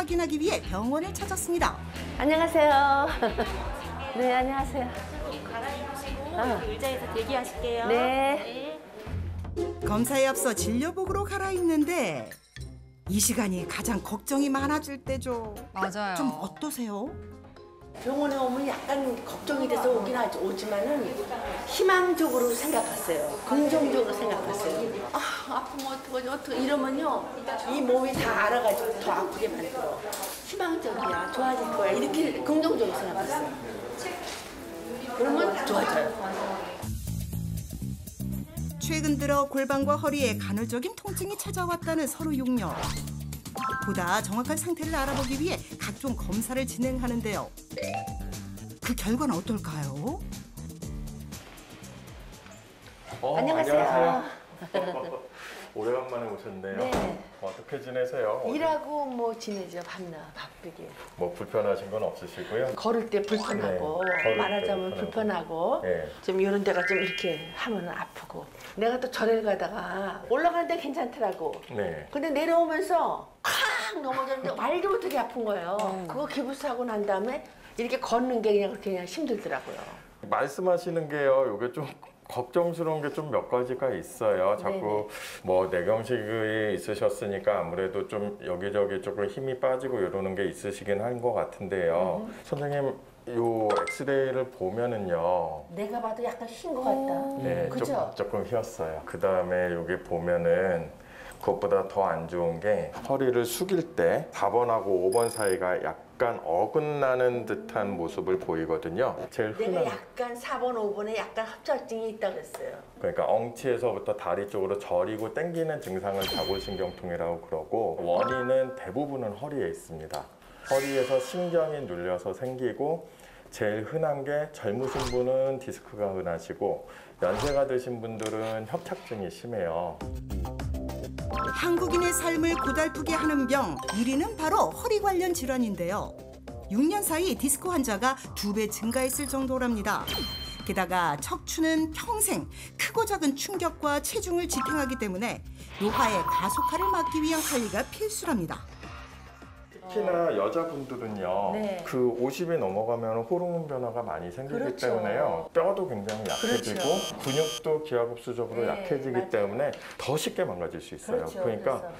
확인하기 위해 병원을 찾았습니다. 안녕하세요. 네, 안녕하세요. 갈아입으시고 아. 의자에서 대기하실게요. 네. 검사에 앞서 진료복으로 갈아입는데 이 시간이 가장 걱정이 많아질 때죠. 맞아요. 좀 어떠세요? 병원에 오면 약간 걱정이 돼서 오긴 하지, 오지만은 희망적으로 생각했어요. 긍정적으로 생각했어요. 아, 아프면 어떡하지, 어떡 이러면요. 이 몸이 다 알아가지고 더 아프게 만들어. 희망적이야, 좋아질 거야. 이렇게 긍정적으로 생각했어요. 그러면 좋아져요. 최근 들어 골반과 허리에 간헐적인 통증이 찾아왔다는 서로 육녀. 보다 정확한 상태를 알아보기 위해 각종 검사를 진행하는데요. 그 결과는 어떨까요? 어, 안녕하세요. 오래간만에 오셨네요. 네. 어떻게 지내세요? 일하고 뭐 지내죠, 밤낮 바쁘게. 뭐 불편하신 건 없으시고요? 걸을 때 불편하고, 네, 걸을 때 말하자면 불편하고. 불편하고, 네. 좀 이런 데가 좀 이렇게 하면 아프고. 내가 또 절에 가다가 올라가는데 괜찮더라고. 네. 근데 내려오면서 콱 넘어졌는데 말도 못하게 아픈 거예요. 그거 기부스하고 난 다음에 이렇게 걷는 게 그냥 그렇게 그냥 힘들더라고요. 말씀하시는 게요. 이게 좀 걱정스러운 게 좀 몇 가지가 있어요. 자꾸 뭐 내경색이 있으셨으니까 아무래도 좀 여기저기 조금 힘이 빠지고 이러는 게 있으시긴 한 것 같은데요. 선생님 요 엑스레이를 보면은요. 내가 봐도 약간 쉰 것 같다. 네, 그죠? 조금, 조금 휘었어요. 그 다음에 여기 보면은 그것보다 더 안 좋은 게 허리를 숙일 때 4번하고 5번 사이가 약간 어긋나는 듯한 모습을 보이거든요. 제일 내가 흔한 약간 4번, 5번에 약간 합작증이 있다고 했어요. 그러니까 엉치에서부터 다리 쪽으로 저리고 당기는 증상을 자골신경통이라고 그러고 원인은 대부분은 허리에 있습니다. 허리에서 신경이 눌려서 생기고 제일 흔한 게 젊으신 분은 디스크가 흔하시고 연세가 드신 분들은 협착증이 심해요. 한국인의 삶을 고달프게 하는 병 1위는 바로 허리 관련 질환인데요. 6년 사이 디스크 환자가 두 배 증가했을 정도랍니다. 게다가 척추는 평생 크고 작은 충격과 체중을 지탱하기 때문에 노화의 가속화를 막기 위한 관리가 필수랍니다. 특히나 여자분들은요. 네. 그 50이 넘어가면 호르몬 변화가 많이 생기기 그렇죠. 때문에요. 뼈도 굉장히 약해지고 그렇죠. 근육도 기하급수적으로 네, 약해지기 맞아요. 때문에 더 쉽게 망가질 수 있어요. 그렇죠. 러니까 그래서.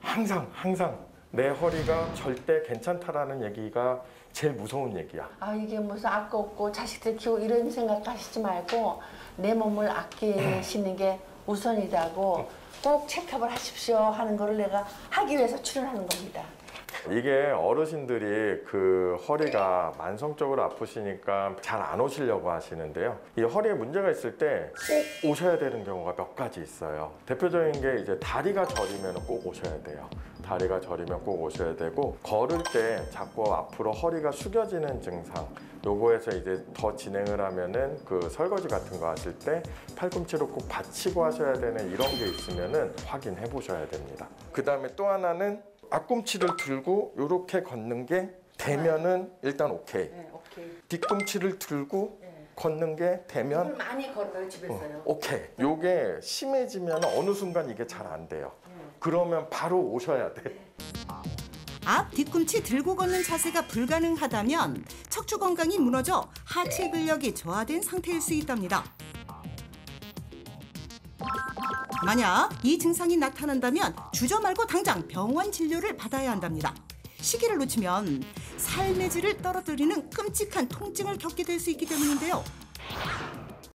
항상 항상 내 허리가 절대 괜찮다라는 얘기가 제일 무서운 얘기야. 아 이게 무슨 아까 없고 자식들 키우고 이런 생각 하시지 말고 내 몸을 아끼시는 게 우선이다고 꼭 체크업을 하십시오 하는 거를 내가 하기 위해서 출연하는 겁니다. 이게 어르신들이 그 허리가 만성적으로 아프시니까 잘 안 오시려고 하시는데요. 이 허리에 문제가 있을 때 꼭 오셔야 되는 경우가 몇 가지 있어요. 대표적인 게 이제 다리가 저리면 꼭 오셔야 돼요. 다리가 저리면 꼭 오셔야 되고 걸을 때 자꾸 앞으로 허리가 숙여지는 증상 요거에서 이제 더 진행을 하면은 그 설거지 같은 거 하실 때 팔꿈치로 꼭 받치고 하셔야 되는 이런 게 있으면은 확인해 보셔야 됩니다. 그 다음에 또 하나는 앞꿈치를 들고 이렇게 걷는 게 되면은 일단 오케이. 네, 오케이. 뒤꿈치를 들고 네. 걷는 게 되면 많이 걸어요 집에서요. 오케이. 요게 심해지면 어느 순간 이게 잘 안 돼요. 그러면 바로 오셔야 돼. 앞 뒤꿈치 들고 걷는 자세가 불가능하다면 척추 건강이 무너져 하체 근력이 저하된 상태일 수 있답니다. 만약 이 증상이 나타난다면 주저 말고 당장 병원 진료를 받아야 한답니다. 시기를 놓치면 삶의 질을 떨어뜨리는 끔찍한 통증을 겪게 될 수 있기 때문인데요.